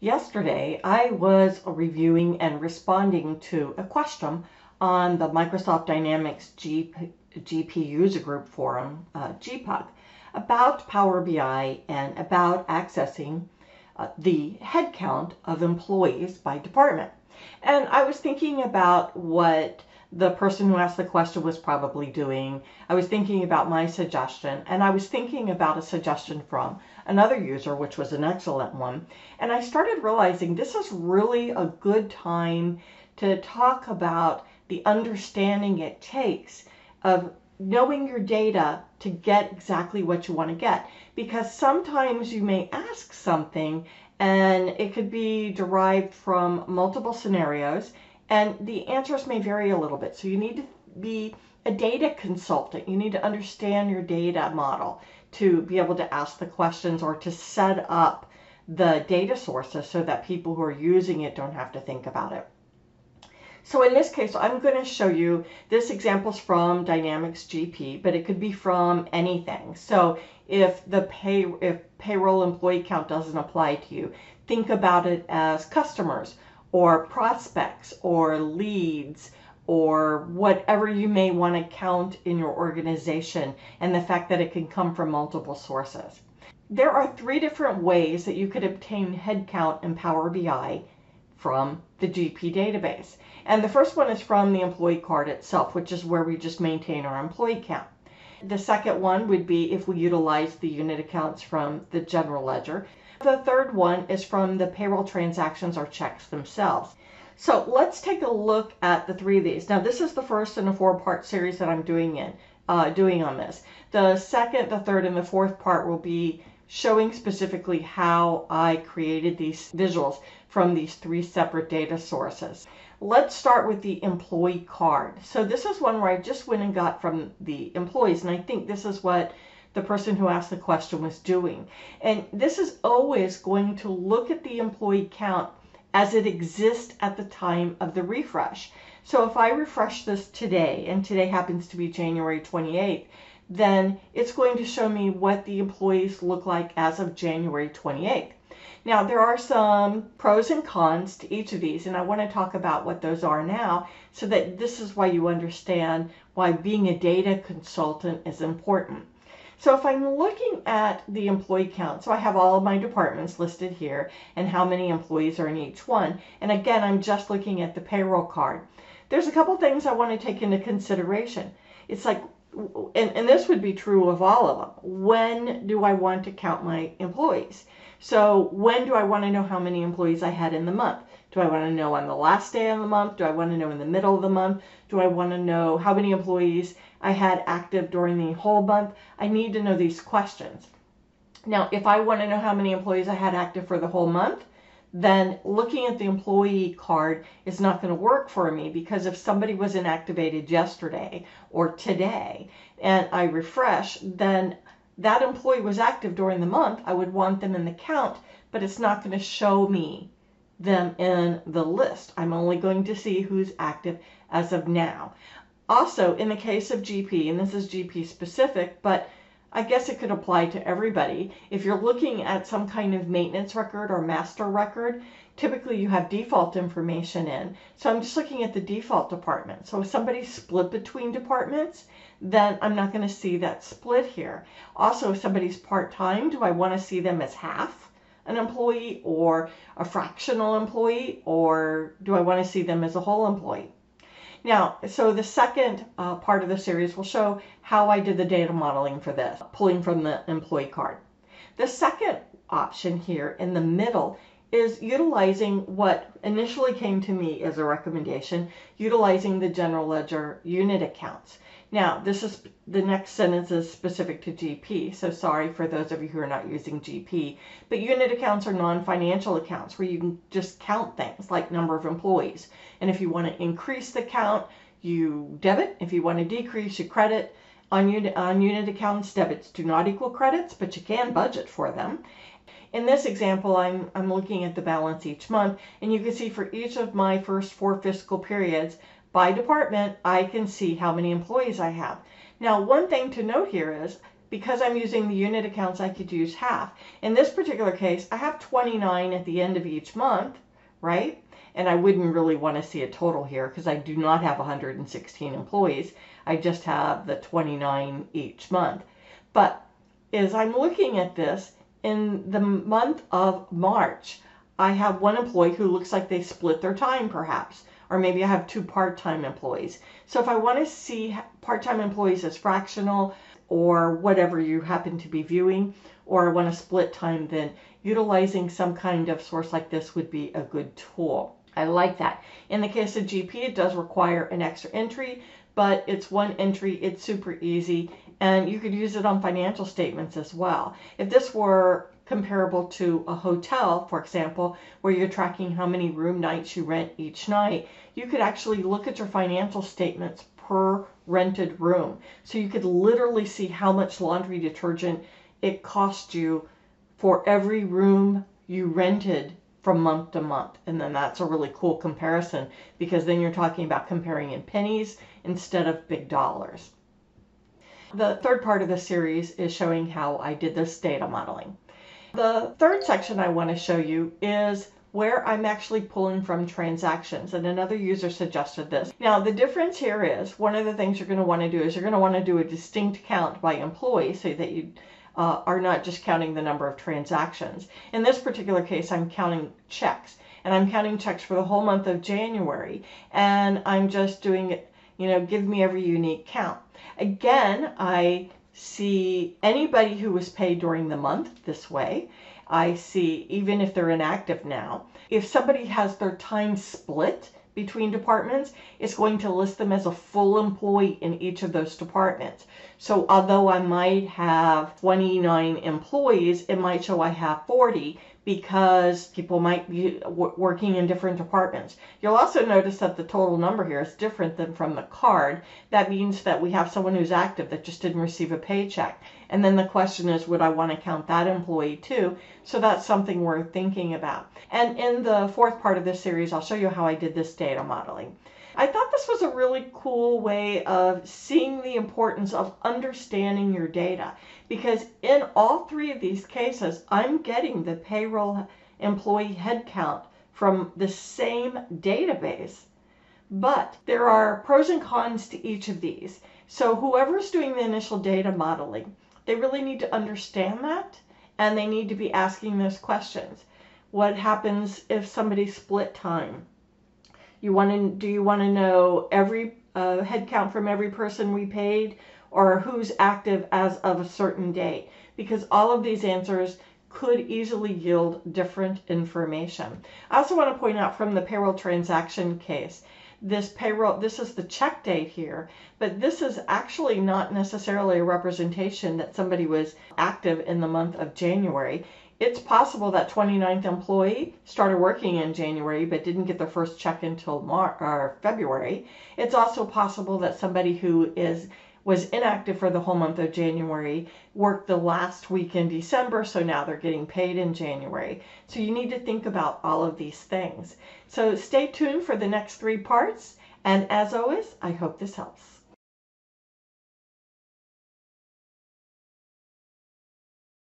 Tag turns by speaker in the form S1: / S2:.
S1: Yesterday, I was reviewing and responding to a question on the Microsoft Dynamics GP, GP User Group Forum, uh, GPUG, about Power BI and about accessing uh, the headcount of employees by department. And I was thinking about what the person who asked the question was probably doing. I was thinking about my suggestion, and I was thinking about a suggestion from another user, which was an excellent one. And I started realizing this is really a good time to talk about the understanding it takes of knowing your data to get exactly what you want to get. Because sometimes you may ask something and it could be derived from multiple scenarios and the answers may vary a little bit. So you need to be a data consultant. You need to understand your data model to be able to ask the questions or to set up the data sources so that people who are using it don't have to think about it. So in this case, I'm going to show you this example is from Dynamics GP, but it could be from anything. So if the pay if payroll employee count doesn't apply to you, think about it as customers or prospects or leads or whatever you may want to count in your organization and the fact that it can come from multiple sources. There are three different ways that you could obtain headcount in Power BI from the GP database. And the first one is from the employee card itself, which is where we just maintain our employee count. The second one would be if we utilize the unit accounts from the general ledger. The third one is from the payroll transactions or checks themselves. So let's take a look at the three of these. Now this is the first in a four-part series that I'm doing in uh, doing on this. The second, the third, and the fourth part will be showing specifically how I created these visuals from these three separate data sources. Let's start with the employee card. So this is one where I just went and got from the employees, and I think this is what the person who asked the question was doing. And this is always going to look at the employee count as it exists at the time of the refresh. So if I refresh this today, and today happens to be January 28th, then it's going to show me what the employees look like as of January 28th. Now, there are some pros and cons to each of these, and I want to talk about what those are now so that this is why you understand why being a data consultant is important. So if I'm looking at the employee count, so I have all of my departments listed here and how many employees are in each one. And again, I'm just looking at the payroll card. There's a couple things I want to take into consideration. It's like, and, and this would be true of all of them. When do I want to count my employees? So when do I want to know how many employees I had in the month? Do I want to know on the last day of the month? Do I want to know in the middle of the month? Do I want to know how many employees I had active during the whole month? I need to know these questions. Now, if I want to know how many employees I had active for the whole month, then looking at the employee card is not going to work for me because if somebody was inactivated yesterday or today and I refresh, then that employee was active during the month, I would want them in the count, but it's not going to show me them in the list. I'm only going to see who's active as of now. Also, in the case of GP, and this is GP specific, but I guess it could apply to everybody. If you're looking at some kind of maintenance record or master record, typically you have default information in. So I'm just looking at the default department. So if somebody's split between departments, then I'm not going to see that split here. Also, if somebody's part-time, do I want to see them as half an employee or a fractional employee, or do I want to see them as a whole employee? Now, so the second uh, part of the series will show how I did the data modeling for this, pulling from the employee card. The second option here in the middle is utilizing what initially came to me as a recommendation, utilizing the general ledger unit accounts. Now, this is the next sentence is specific to GP, so sorry for those of you who are not using GP. But unit accounts are non-financial accounts where you can just count things like number of employees. And if you want to increase the count, you debit. If you want to decrease, you credit. On unit, on unit accounts, debits do not equal credits, but you can budget for them. In this example, I'm, I'm looking at the balance each month, and you can see for each of my first four fiscal periods, by department, I can see how many employees I have. Now, one thing to note here is because I'm using the unit accounts, I could use half. In this particular case, I have 29 at the end of each month, right? And I wouldn't really want to see a total here because I do not have 116 employees. I just have the 29 each month. But as I'm looking at this, in the month of March, I have one employee who looks like they split their time perhaps, or maybe I have two part-time employees. So if I want to see part-time employees as fractional or whatever you happen to be viewing, or I want to split time, then utilizing some kind of source like this would be a good tool. I like that. In the case of GP, it does require an extra entry, but it's one entry, it's super easy, and you could use it on financial statements as well. If this were comparable to a hotel, for example, where you're tracking how many room nights you rent each night, you could actually look at your financial statements per rented room. So you could literally see how much laundry detergent it cost you for every room you rented from month to month. And then that's a really cool comparison because then you're talking about comparing in pennies instead of big dollars. The third part of the series is showing how I did this data modeling. The third section I want to show you is where I'm actually pulling from transactions. And another user suggested this. Now, the difference here is one of the things you're going to want to do is you're going to want to do a distinct count by employee so that you uh, are not just counting the number of transactions. In this particular case, I'm counting checks and I'm counting checks for the whole month of January and I'm just doing it, you know, give me every unique count. Again, I see anybody who was paid during the month this way. I see even if they're inactive now. If somebody has their time split, between departments, it's going to list them as a full employee in each of those departments. So although I might have 29 employees, it might show I have 40 because people might be working in different departments. You'll also notice that the total number here is different than from the card. That means that we have someone who's active that just didn't receive a paycheck. And then the question is, would I want to count that employee too? So that's something worth thinking about. And in the fourth part of this series, I'll show you how I did this data modeling. I thought this was a really cool way of seeing the importance of understanding your data because in all three of these cases, I'm getting the payroll employee headcount from the same database. But there are pros and cons to each of these. So whoever's doing the initial data modeling, they really need to understand that and they need to be asking those questions. What happens if somebody split time? You want to do you want to know every uh, from every person we paid or who's active as of a certain date? Because all of these answers could easily yield different information. I also want to point out from the payroll transaction case, this payroll, this is the check date here, but this is actually not necessarily a representation that somebody was active in the month of January it's possible that 29th employee started working in January but didn't get their first check until Mar- or February. It's also possible that somebody who is was inactive for the whole month of January worked the last week in December, so now they're getting paid in January. So you need to think about all of these things. So stay tuned for the next three parts, and as always, I hope this helps.